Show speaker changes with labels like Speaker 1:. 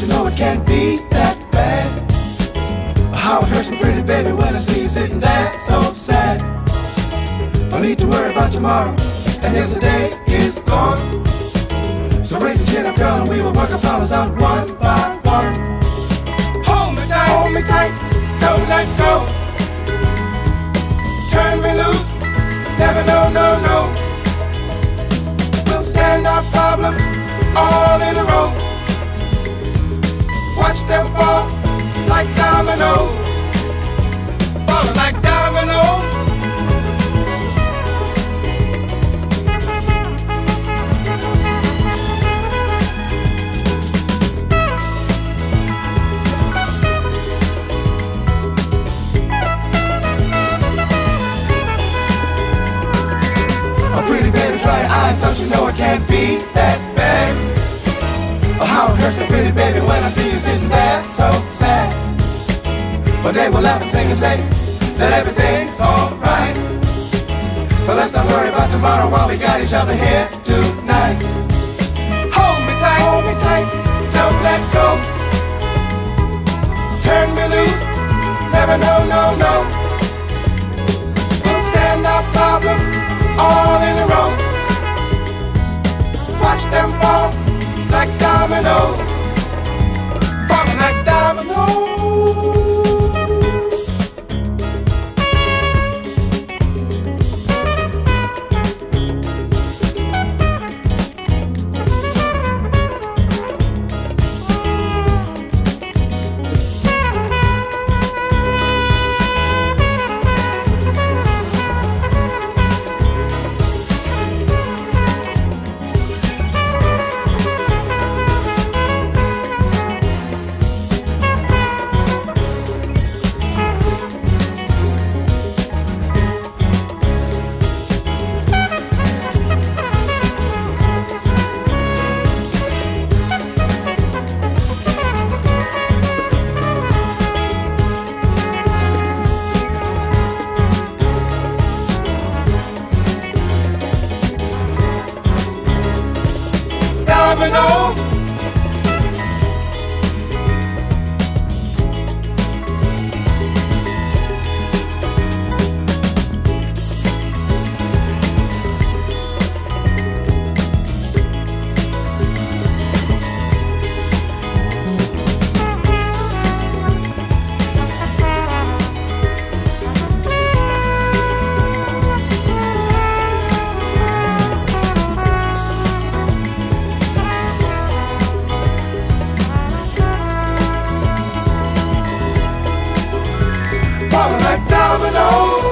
Speaker 1: you know it can't be that bad? How it hurts me, pretty baby, when I see you sitting there so sad. No need to worry about tomorrow, and yesterday is gone. So raise your chin up, girl, and we will work our problems out one by one. Hold me tight, hold me tight, don't let go. Turn me loose, never no, no, no. We'll stand our problems all in a row. Dry eyes, don't you know it can't be that bad? Oh, how it hurts me, pretty baby, when I see you sitting there so sad. One day we'll laugh and sing and say that everything's alright. So let's not worry about tomorrow while we got each other here tonight. Hold me tight, hold me tight, don't let go. Turn me loose, never no, no, no. Stand problems all in a row. much tempo. dominoes. falling like dominoes.